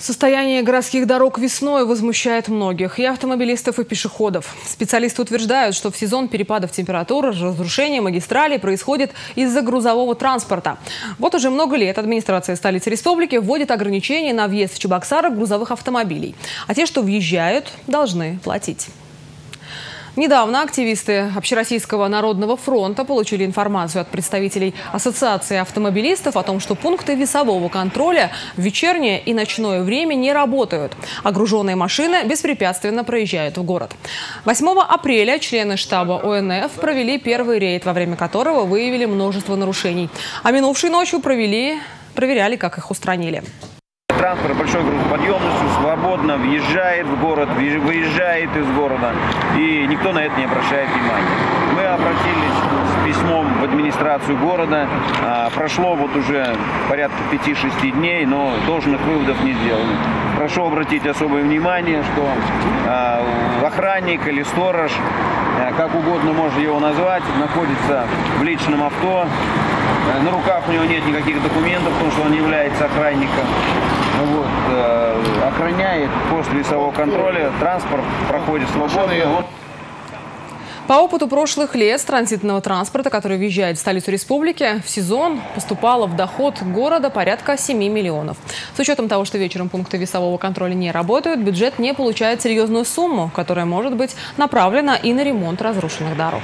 Состояние городских дорог весной возмущает многих, и автомобилистов, и пешеходов. Специалисты утверждают, что в сезон перепадов температуры разрушение магистралей происходит из-за грузового транспорта. Вот уже много лет администрация столицы республики вводит ограничения на въезд в Чебоксары грузовых автомобилей. А те, что въезжают, должны платить. Недавно активисты Общероссийского народного фронта получили информацию от представителей Ассоциации автомобилистов о том, что пункты весового контроля в вечернее и ночное время не работают. Огруженные машины беспрепятственно проезжают в город. 8 апреля члены штаба ОНФ провели первый рейд, во время которого выявили множество нарушений. А минувшей ночью провели, проверяли, как их устранили. Транспорт большой грузоподъемностью свободно въезжает в город, выезжает из города, и никто на это не обращает внимания. Мы обратились с письмом в администрацию города, а, прошло вот уже порядка 5-6 дней, но должных выводов не сделано. Прошу обратить особое внимание, что а, охранник или сторож, а, как угодно можно его назвать, находится в личном авто, на руках у него нет никаких документов, потому что он является охранником. Вот, э, охраняет пост весового контроля, транспорт проходит свободно. По опыту прошлых лет с транзитного транспорта, который въезжает в столицу республики, в сезон поступало в доход города порядка 7 миллионов. С учетом того, что вечером пункты весового контроля не работают, бюджет не получает серьезную сумму, которая может быть направлена и на ремонт разрушенных дорог.